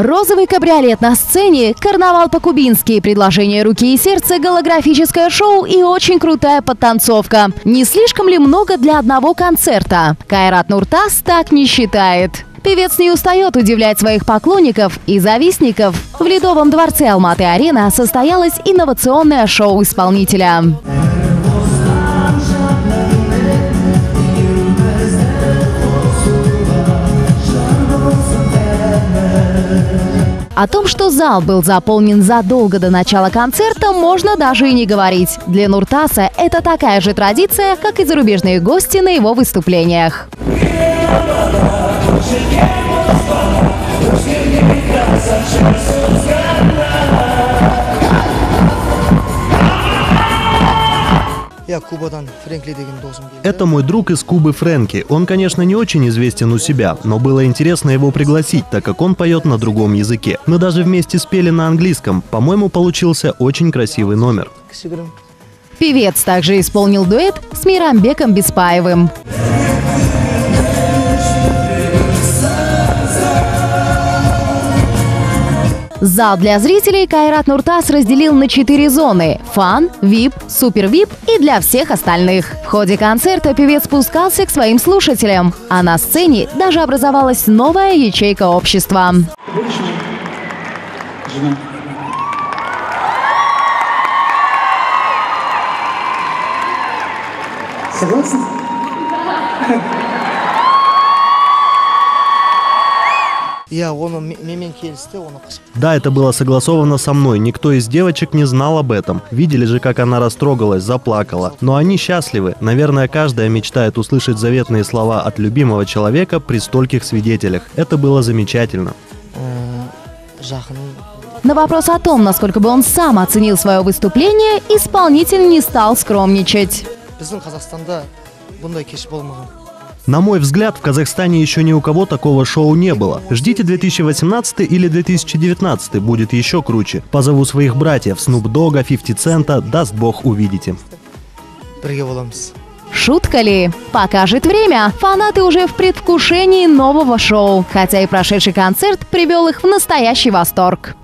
Розовый кабриолет на сцене, карнавал по-кубински, предложение руки и сердца, голографическое шоу и очень крутая подтанцовка. Не слишком ли много для одного концерта? Кайрат Нуртас так не считает. Певец не устает удивлять своих поклонников и завистников. В Ледовом дворце Алматы-Арена состоялось инновационное шоу исполнителя. О том, что зал был заполнен задолго до начала концерта, можно даже и не говорить. Для Нуртаса это такая же традиция, как и зарубежные гости на его выступлениях. Это мой друг из Кубы Фрэнки. Он, конечно, не очень известен у себя, но было интересно его пригласить, так как он поет на другом языке. Мы даже вместе спели на английском. По-моему, получился очень красивый номер. Певец также исполнил дуэт с Мирамбеком Беспаевым. Зал для зрителей Кайрат Нуртас разделил на четыре зоны – фан, вип, супер вип и для всех остальных. В ходе концерта певец спускался к своим слушателям, а на сцене даже образовалась новая ячейка общества. Да, это было согласовано со мной. Никто из девочек не знал об этом. Видели же, как она растрогалась, заплакала. Но они счастливы. Наверное, каждая мечтает услышать заветные слова от любимого человека при стольких свидетелях. Это было замечательно. На вопрос о том, насколько бы он сам оценил свое выступление, исполнитель не стал скромничать. На мой взгляд, в Казахстане еще ни у кого такого шоу не было. Ждите 2018 или 2019, будет еще круче. Позову своих братьев Снуп Дога, 50 Цента, даст бог увидите. Шутка ли? Покажет время. Фанаты уже в предвкушении нового шоу. Хотя и прошедший концерт привел их в настоящий восторг.